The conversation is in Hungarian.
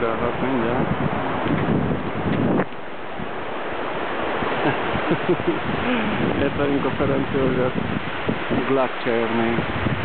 ugrálhat Mindjárt. Itt vagyunk a Ferenc József Glacsernél.